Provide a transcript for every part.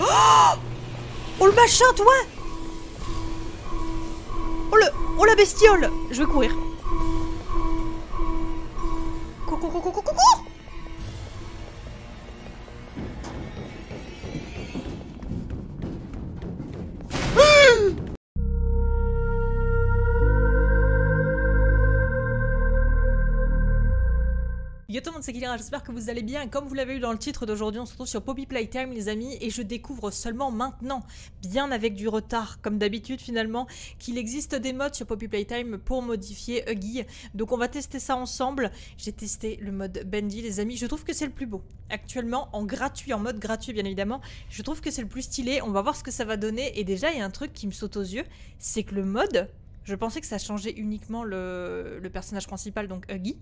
Oh le machin, toi Oh le... Oh la bestiole Je vais courir. Cours, cours, cours, cours, cours, cours Yo tout le monde, c'est Killera, j'espère que vous allez bien. Comme vous l'avez eu dans le titre d'aujourd'hui, on se retrouve sur Poppy Playtime les amis et je découvre seulement maintenant, bien avec du retard comme d'habitude finalement, qu'il existe des modes sur Poppy Playtime pour modifier Huggy. Donc on va tester ça ensemble. J'ai testé le mode Bendy les amis, je trouve que c'est le plus beau. Actuellement en gratuit, en mode gratuit bien évidemment, je trouve que c'est le plus stylé. On va voir ce que ça va donner et déjà il y a un truc qui me saute aux yeux, c'est que le mode, je pensais que ça changeait uniquement le, le personnage principal donc Huggy.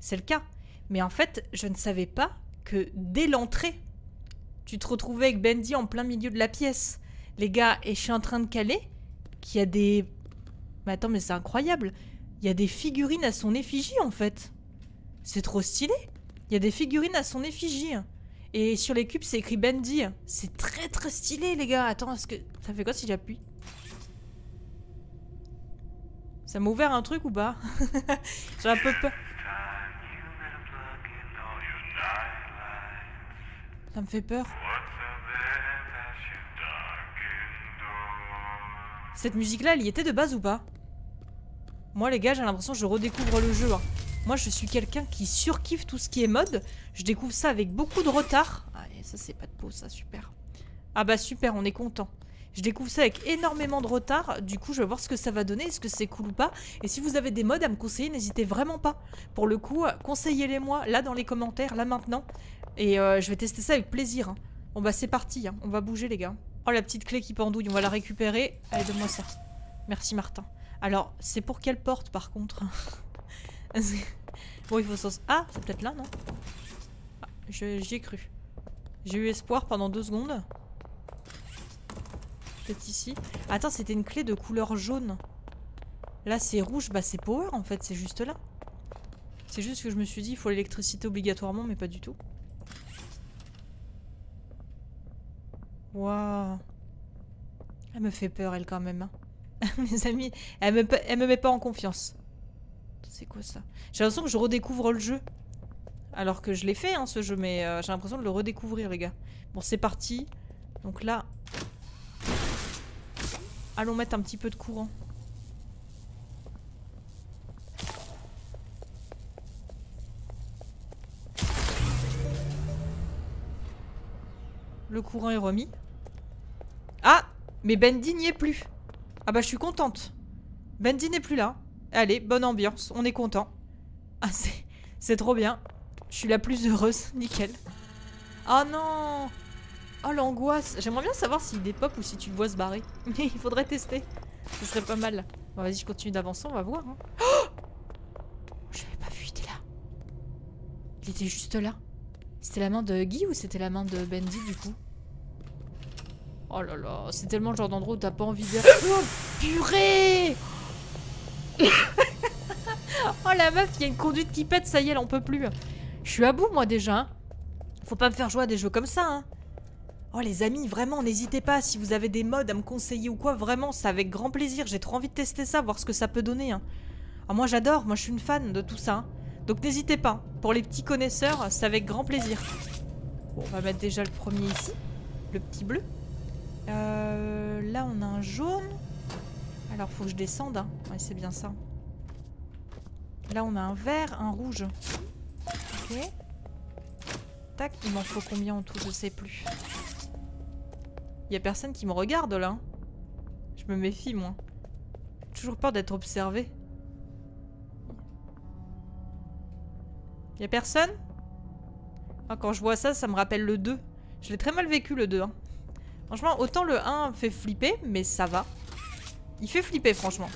C'est le cas. Mais en fait, je ne savais pas que dès l'entrée, tu te retrouvais avec Bendy en plein milieu de la pièce. Les gars, et je suis en train de caler qu'il y a des... Mais attends, mais c'est incroyable. Il y a des figurines à son effigie, en fait. C'est trop stylé. Il y a des figurines à son effigie. Et sur les cubes, c'est écrit Bendy. C'est très très stylé, les gars. Attends, est-ce que... Ça fait quoi si j'appuie? Ça m'a ouvert un truc ou pas? J'ai un peu peur. Ça me fait peur. Cette musique-là, elle y était de base ou pas? Moi, les gars, j'ai l'impression que je redécouvre le jeu. hein. Moi, je suis quelqu'un qui surkiffe tout ce qui est mode. Je découvre ça avec beaucoup de retard. Ah, et ça, c'est pas de peau, ça, super. Ah bah super, on est content. Je découvre ça avec énormément de retard. Du coup, je vais voir ce que ça va donner. Est-ce que c'est cool ou pas Et si vous avez des modes à me conseiller, n'hésitez vraiment pas. Pour le coup, conseillez-les-moi là dans les commentaires, là maintenant. Et euh, je vais tester ça avec plaisir. hein. Bon bah c'est parti, hein. on va bouger les gars. Oh la petite clé qui pendouille, on va la récupérer. Allez, donne-moi ça. Merci Martin. Alors, c'est pour quelle porte par contre? Bon, il faut s'en... Ah, c'est peut-être là, non? Ah, J'y ai cru. J'ai eu espoir pendant deux secondes. Peut-être ici. Attends, c'était une clé de couleur jaune. Là, c'est rouge. Bah, c'est power en fait, c'est juste là. C'est juste que je me suis dit, il faut l'électricité obligatoirement, mais pas du tout. Waouh. Elle me fait peur, elle, quand même. hein. Mes amis, elle me, me met pas en confiance. C'est quoi ça? J'ai l'impression que je redécouvre le jeu. Alors que je l'ai fait, hein, ce jeu, mais euh, j'ai l'impression de le redécouvrir, les gars. Bon, c'est parti. Donc là... Allons mettre un petit peu de courant. Le courant est remis. Ah Mais Bendy n'y est plus. Ah bah je suis contente. Bendy n'est plus là. Allez, bonne ambiance, on est content. Ah c'est... Trop bien. Je suis la plus heureuse, nickel. Oh non Oh l'angoisse J'aimerais bien savoir s'il dépop ou si tu le vois se barrer. Mais il faudrait tester. Ce serait pas mal. Bon vas-y, je continue d'avancer, on va voir. hein. Je l'avais pas vu, il était là. Il était juste là. C'était la main de Guy ou c'était la main de Bendy du coup? Oh là là, c'est tellement le genre d'endroit où t'as pas envie de... Oh purée Oh la meuf, il y a une conduite qui pète, ça y est, elle en peut plus. Je suis à bout moi déjà. hein. Faut pas me faire jouer à des jeux comme ça. Hein. Oh les amis, vraiment, n'hésitez pas si vous avez des modes à me conseiller ou quoi, vraiment, c'est avec grand plaisir. J'ai trop envie de tester ça, voir ce que ça peut donner. hein. Ah, moi j'adore, moi je suis une fan de tout ça. hein. Donc n'hésitez pas. Pour les petits connaisseurs, c'est avec grand plaisir. Bon, on va mettre déjà le premier ici. Le petit bleu. Euh, là, on a un jaune. Alors, faut que je descende. hein. C'est bien ça. Là, on a un vert, un rouge. Ok. Tac, il m'en faut combien en tout Je sais plus. Il y a personne qui me regarde là. hein. Je me méfie, moi. J'ai toujours peur d'être observé. Y a personne? Ah, Quand je vois ça, ça me rappelle le 2. Je l'ai très mal vécu le 2. hein. Franchement, autant le 1 fait flipper, mais ça va. Il fait flipper, franchement.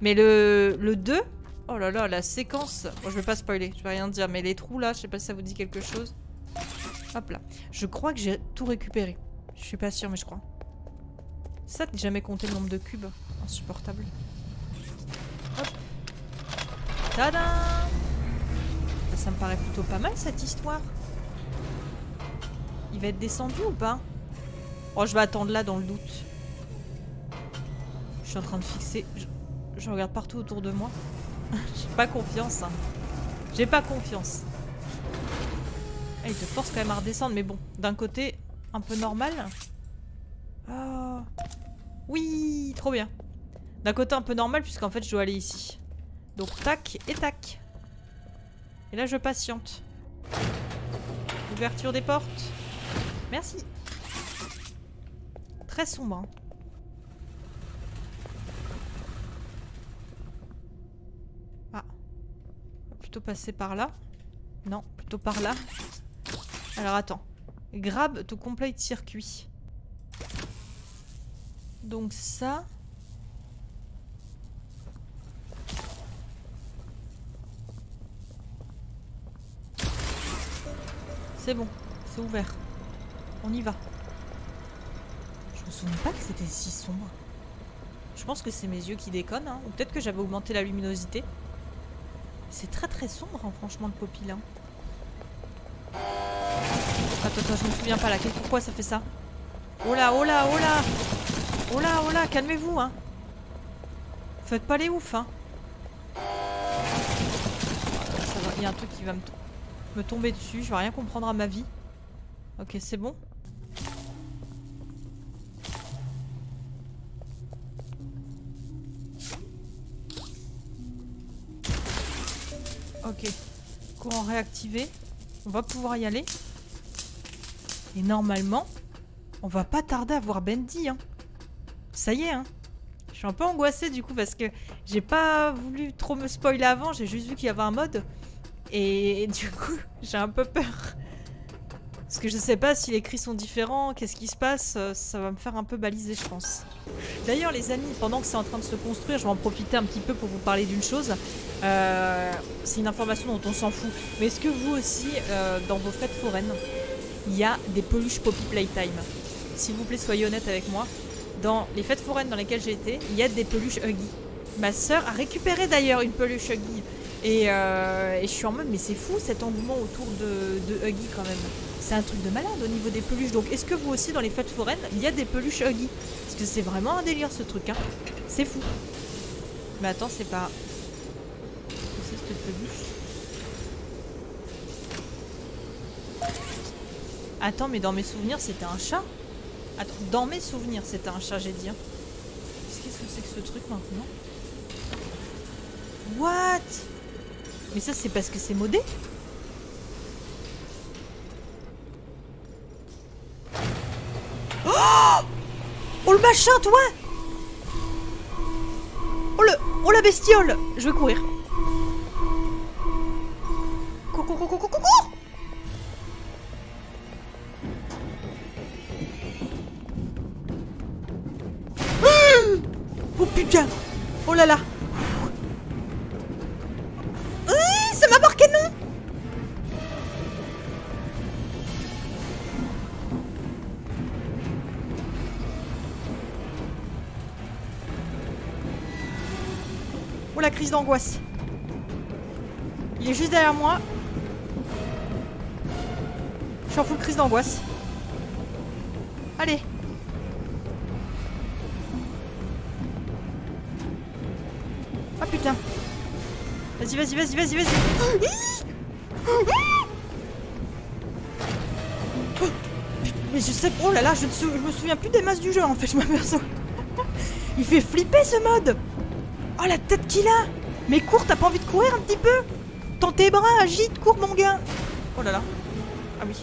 Mais le, le 2, oh là là, la séquence. Bon, je vais pas spoiler, je vais rien dire, mais les trous là, je sais pas si ça vous dit quelque chose. Hop là. Je crois que j'ai tout récupéré. Je suis pas sûre, mais je crois. Ça, t'as jamais compté le nombre de cubes Insupportable. Hop. Tada ça me paraît plutôt pas mal cette histoire. Il va être descendu ou pas? Oh, je vais attendre là dans le doute. Je suis en train de fixer. Je, regarde partout autour de moi. J'ai pas confiance. Hein. J'ai pas confiance. Ah, il te force quand même à redescendre, mais bon, d'un côté, un peu normal. Oh. Oui, trop bien. D'un côté un peu normal, puisqu'en fait, je dois aller ici. Donc, tac et tac. Et là, je patiente. Ouverture des portes. Merci. Très sombre. Hein. Ah. plutôt passer par là. Non, plutôt par là. Alors attends. Grab to complete circuit. Donc ça... C'est bon, c'est ouvert. On y va. Je me souviens pas que c'était si sombre. Je pense que c'est mes yeux qui déconnent, hein. ou peut-être que j'avais augmenté la luminosité. C'est très très sombre, hein, franchement, le popil. Hein. Attends, attends, je me souviens pas là. Pourquoi ça fait ça? Oh là, oh là, oh là Oh là, oh là, calmez-vous, hein Faites pas les ouf, hein il y a un truc qui va me me tomber dessus. Je vais rien comprendre à ma vie. Ok, c'est bon? Courant réactivé. On va pouvoir y aller. Et normalement, on va pas tarder à voir Bendy. Hein. Ça y est, hein. Je suis un peu angoissée du coup parce que j'ai pas voulu trop me spoiler avant. J'ai juste vu qu'il y avait un mode. Et du coup, j'ai un peu peur. Parce que je sais pas si les cris sont différents, qu'est-ce qui se passe, euh, ça va me faire un peu baliser je pense. D'ailleurs les amis, pendant que c'est en train de se construire, je vais en profiter un petit peu pour vous parler d'une chose. Euh, c'est une information dont on s'en fout. Mais est-ce que vous aussi, euh, dans vos fêtes foraines, il y a des peluches Poppy Playtime? S'il vous plaît, soyez honnête avec moi. Dans les fêtes foraines dans lesquelles j'ai été, il y a des peluches Huggy. Ma sœur a récupéré d'ailleurs une peluche Huggy. Euh, et, je suis en mode, mais c'est fou cet engouement autour de, de Huggy quand même. C'est un truc de malade au niveau des peluches. Donc est-ce que vous aussi dans les fêtes foraines, il y a des peluches Huggy Parce que c'est vraiment un délire ce truc. Hein. C'est fou. Mais attends, c'est pas... C'est cette peluche? Attends, mais dans mes souvenirs, c'était un chat Attends, dans mes souvenirs, c'était un chat, j'ai dit. Hein. Qu'est-ce que c'est que ce truc maintenant? What? Mais ça, c'est parce que c'est modé? Machin, toi Oh le... Oh la bestiole Je vais courir. Coucou, coucou, coucou, coucou Oh putain. Oh là là la crise d'angoisse. Il est juste derrière moi. Je suis en full crise d'angoisse. Allez. Ah putain. Vas-y, vas-y, vas-y, vas-y, vas-y. Mais je sais... Oh là là, je, je me souviens plus des masses du jeu en fait, je m'aperçois. Il fait flipper ce mode Oh la tête qu'il a. Mais cours, t'as pas envie de courir un petit peu? Tends tes bras, agite, cours mon gars. Oh là là. Ah oui.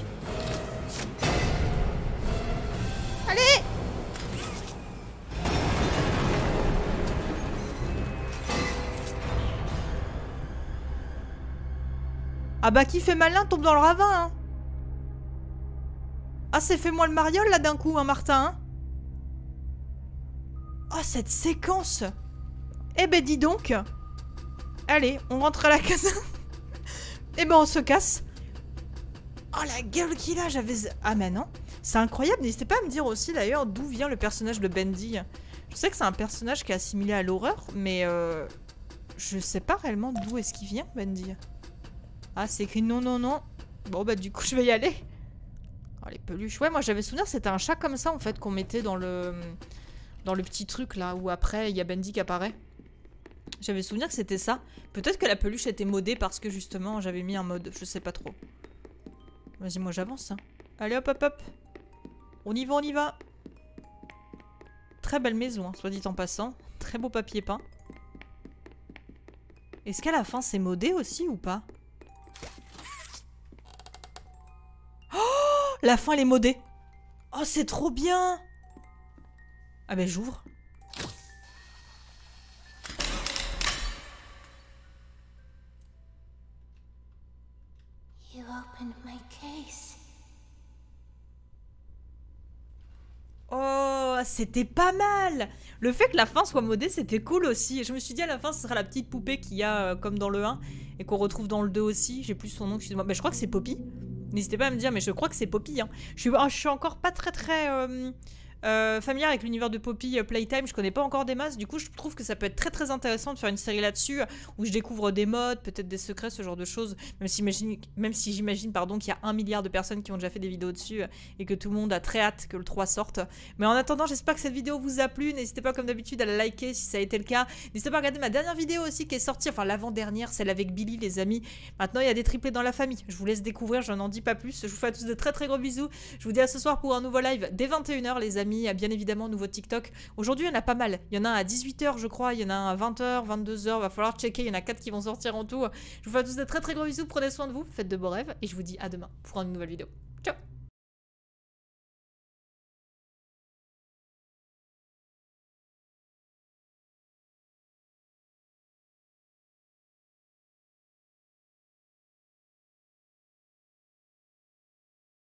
Allez! Ah bah qui fait malin tombe dans le ravin hein. Ah c'est fait moi le mariole là d'un coup hein Martin hein. Oh cette séquence eh ben dis donc Allez, on rentre à la casa. Eh ben on se casse. Oh la gueule qu'il a, j'avais... Ah mais non. C'est incroyable, n'hésitez pas à me dire aussi d'ailleurs d'où vient le personnage de Bendy. Je sais que c'est un personnage qui est assimilé à l'horreur, mais euh, je sais pas réellement d'où est-ce qu'il vient, Bendy. Ah, c'est écrit non, non, non. Bon bah du coup je vais y aller. Oh, les peluches. Ouais, moi j'avais souvenir, c'était un chat comme ça en fait qu'on mettait dans le dans le petit truc là où après il y a Bendy qui apparaît. J'avais souvenir que c'était ça. Peut-être que la peluche était modée parce que justement j'avais mis un mode, je sais pas trop. Vas-y, moi j'avance. Hein. Allez hop hop hop. On y va, on y va. Très belle maison, hein, soit dit en passant. Très beau papier peint. Est-ce qu'à la fin c'est modé aussi ou pas? Oh La fin elle est modée. Oh c'est trop bien Ah ben j'ouvre. Oh, c'était pas mal Le fait que la fin soit modée, c'était cool aussi. Je me suis dit à la fin, ce sera la petite poupée qu'il y a euh, comme dans le 1 et qu'on retrouve dans le 2 aussi. J'ai plus son nom, excusez-moi. Mais je crois que c'est Poppy. N'hésitez pas à me dire, mais je crois que c'est Poppy. Hein. Je, suis, ah, je suis encore pas très très... Euh, euh, avec l'univers de Poppy euh, Playtime, je connais pas encore des masses, du coup je trouve que ça peut être très très intéressant de faire une série là-dessus où je découvre des modes, peut-être des secrets, ce genre de choses, même si, si j'imagine pardon qu'il y a un milliard de personnes qui ont déjà fait des vidéos dessus et que tout le monde a très hâte que le 3 sorte. Mais en attendant, j'espère que cette vidéo vous a plu, n'hésitez pas comme d'habitude à la liker si ça a été le cas, n'hésitez pas à regarder ma dernière vidéo aussi qui est sortie, enfin l'avant-dernière, celle avec Billy les amis. Maintenant il y a des triplés dans la famille, je vous laisse découvrir, je n'en dis pas plus, je vous fais à tous de très très gros bisous, je vous dis à ce soir pour un nouveau live dès 21h les amis, bien évidemment nouveau TikTok. Aujourd'hui, il y en a pas mal. Il y en a à 18h, je crois. Il y en a à 20h, 22h. Va falloir checker. Il y en a 4 qui vont sortir en tout. Je vous fais à tous de très très gros bisous. Prenez soin de vous. Faites de beaux rêves. Et je vous dis à demain pour une nouvelle vidéo.